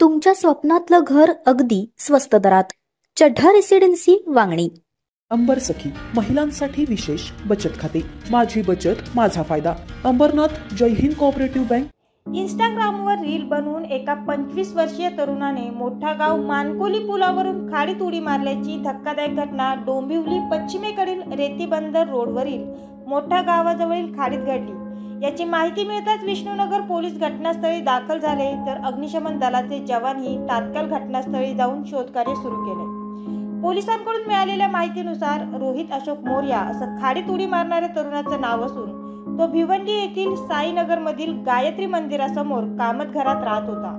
तुमच्या स्वप्नातलं घर अगदी स्वस्त दरात. चढ्ढा रेसिडेन्सी वांगणी. अंबर सखी महिलांसाठी विशेष बचत खाते. माझी बचत माझा फायदा. Ambernath Jai Hind cooperative bank. इंस्टाग्रामवर रील बनवून एका पंचवीस वर्षीय तरुणाने मोठा गाव मानकोली पुलावरून खाडीत उडी मारल्याची धक्कादायक घटना डोंबिवली पश्चिमेकडील रेतीबंदर रोडवरील मोठा गावाजवळील खाडीत घडली. याची माहिती मिळताच विष्णुनगर पोलीस घटनास्थळी दाखल झाले तर अग्निशमन दलाचे जवानही तात्काळ घटनास्थळी जाऊन शोधकार्य सुरू केले. पोलिसांकडून मिळालेल्या माहितीनुसार रोहित अशोक मोर्या असं खाडीत उडी मारणाऱ्या तरुणाचं नाव असून तो भिवंडी येथील साईनगरमधील गायत्री मंदिरासमोर कामत घरात राहत होता.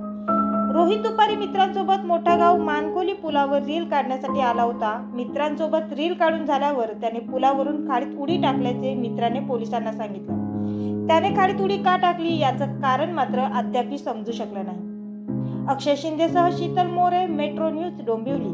रोहित दुपारी मित्रांसोबत मोठा गाव मानकोली पुलावर रील काढण्यासाठी आला होता. मित्रांसोबत रील काढून झाल्यावर त्याने पुलावरून खाडीत उडी टाकल्याचे मित्राने पोलिसांना सांगितलं. त्याने खाली उडी का टाकली याचं कारण मात्र अद्याप समजू शकलं नाही. अक्षय शिंदेसह Sheetal More metro news Dombivli.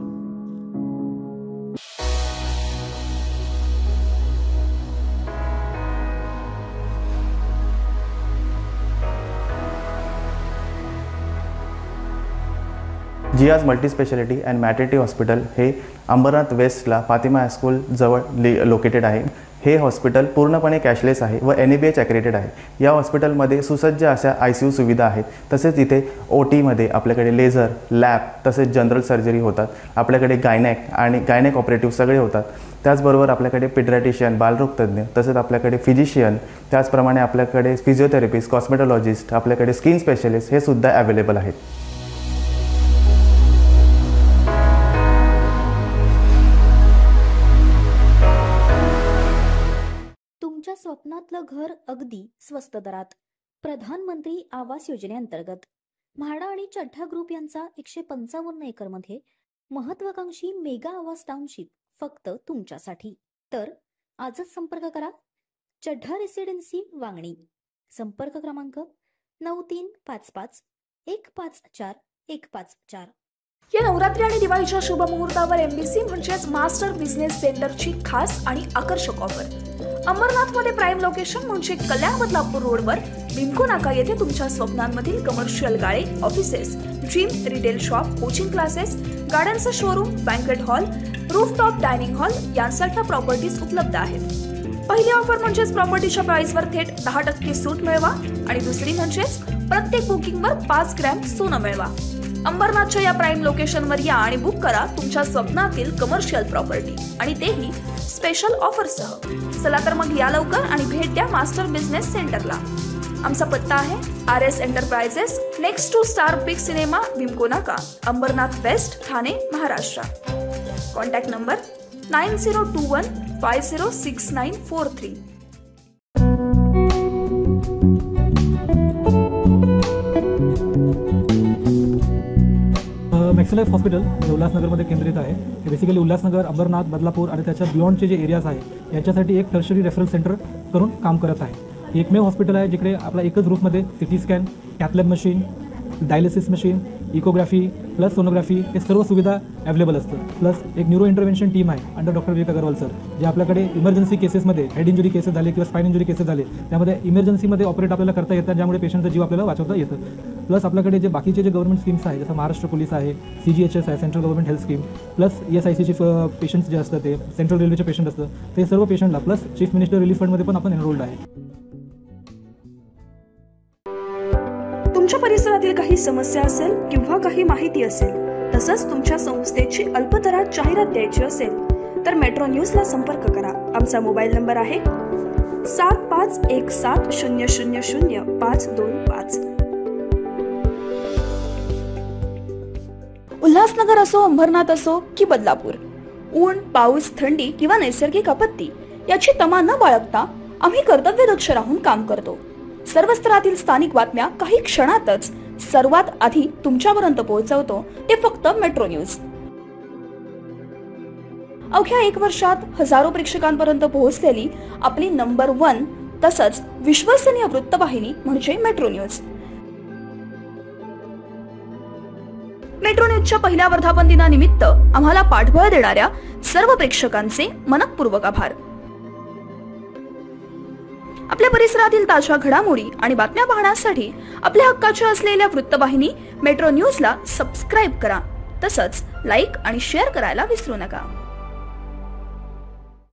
जियाज multispeciality and maternity hospital हे अंबरनाथ वेस्टला फातिमा हायस्कूल जवळ लि लोकेटेड आहे. हे हॉस्पिटल पूर्णपणे कॅशलेस आहे व N A B H accredited आहे. या हॉस्पिटलमध्ये सुसज्ज अशा आय सी यू सुविधा आहेत. तसेच इथे ओ टीमध्ये आपल्याकडे लेझर लॅब तसेच जनरल सर्जरी होतात. आपल्याकडे गायनॅक आणि गायनॅक ऑपरेटिव्ह सगळे होतात. त्याचबरोबर आपल्याकडे पिड्रॅटिशियन बालरोगतज्ञ तसेच आपल्याकडे फिजिशियन त्याचप्रमाणे आपल्याकडे फिजिओथेरपिस्ट कॉस्मेटॉलॉजिस्ट आपल्याकडे स्किन स्पेशलिस्ट हे सुद्धा अवेलेबल आहेत. आपल्या स्वप्नातलं घर अगदी स्वस्त दरात. प्रधानमंत्री आवास योजनेअंतर्गत. म्हाडा आणि चड्ढा ग्रुप यांचा एकशे पंचावन्न एकरमध्ये महत्वाकांक्षी मेगा आवास टाउनशिप फक्त तुमच्यासाठी. तर आजच संपर्क करा. चड्ढा रेसिडेन्सी वांगणी. संपर्क क्रमांक नऊ तीन पाच पाच एक पाच चार एक पाच चार. या नवरात्री आणि दिवाळीच्या शुभ मुहूर्तावर एमबीसी म्हणजेच मास्टर बिझनेस सेंटरची खास आणि आकर्षक ऑफर अंबरनाथमध्ये प्राईम लोकेशन म्हणजे कल्याण बदलापूर रोडवर भिमको नाका येथे तुमच्या स्वप्नांमधील कमर्शियल गाळे offices gym retail shop coaching classes गार्डनचं showroom banquet hall rooftop dining hall यांसारख्या प्रॉपर्टीज उपलब्ध आहेत. पहिली ऑफर म्हणजेच प्रॉपर्टीच्या प्राइसवर थेट दहा टक्के सूट मिळवा आणि दुसरी म्हणजेच प्रत्येक बुकिंगवर पाच ग्रॅम सोनं मिळवा. अंबरनाथच्या या प्राईम लोकेशनवर या आणि बुक करा तुमच्या स्वप्नातील कमर्शियल प्रॉपर्टी आणि तेही स्पेशल ऑफरसह चला तर मग या लवकर आणि भेट द्या मास्टर बिझनेस सेंटरला आमचा पत्ता आहे R S enterprises next to Star Big cinema Bhimko नाका Ambernath west Thane Maharashtra. Contact number nine zero two one five zero six nine four three Life Hospital जे उल्हासनगरमध्ये केंद्रित आहे. हे बेसिकली उल्हासनगर अंबरनाथ बदलापूर आणि त्याच्या बियॉन्डचे जे एरियाज आहे यांच्यासाठी एक टर्शरी रेफरल सेंटर करून काम करत आहे. एकमेव हॉस्पिटल आहे जिकडे आपला एकच रूफमध्ये CT scan cath lab machine dialysis machine echography plus sonography हे सर्व सुविधा अवेलेबल असतं. प्लस एक न्यूरो इंटरव्हेन्शन टीम आहे under doctor Vivek Agarwal sir जे आपल्याकडे इमर्जन्सी केसेसमध्ये हेड इंजुरी केसेस झाले किंवा स्पाईन इंजुरी केसेस झाले त्यामध्ये इमर्जन्सीमध्ये ऑपरेट आपल्याला करता येतात ज्यामुळे पेशंटचा जीव आपल्याला वाचवता येतं. प्लस आपल्याकडे जे बाकीचे जे गव्हर्मेंट स्कीम्स आहे जसं महाराष्ट्र पोलीस आहे सी जी एच एस आहे central government health scheme plus E S I सीचे पेशंट्स जे असतात ते सेंट्रल रेल्वेचे पेशंट असतं ते सर्व पेशंटला प्लस चीफ मिनिस्टर रिलीफ फंडमध्ये पण आपण एनरोल्ड आहे. काही समस्या असेल किंवा काही माहिती असेल तसंच तुमच्या संस्थेची अल्पदरात जाहिरात द्यायची असेल तर मेट्रो न्यूजला संपर्क करा. आमचा मोबाईल नंबर आहे सात पाच एक सात शून्य शून्य शून्य पाच दोन पाच. उल्हासनगर असो अंबरनाथ असो की बदलापूर ऊन पाऊस थंडी किंवा नैसर्गिक आपत्ती याची तमा न बाळगता आम्ही कर्तव्यदक्ष राहून काम करतो. सर्व स्तरातील स्थानिक बातम्या काही क्षणातच सर्वात आधी तुमच्यापर्यंत पोहोचवतो ते फक्त मेट्रो न्यूज अवघ्या एक वर्षात हजारो प्रेक्षकांपर्यंत पोहोचलेली आपली नंबर वन तसंच विश्वसनीय वृत्तवाहिनी म्हणजे मेट्रो न्यूज मेट्रो न्यूजच्या पहिल्या वर्धापन दिनानिमित्त आम्हाला पाठबळ देणाऱ्या सर्व प्रेक्षकांचे मनपूर्वक आभार. आपल्या परिसरातील ताज्या घडामोडी आणि बातम्या पाहण्यासाठी आपल्या हक्काच्या असलेल्या वृत्तवाहिनी मेट्रो न्यूजला सबस्क्राईब करा. तसंच लाईक आणि शेअर करायला विसरू नका.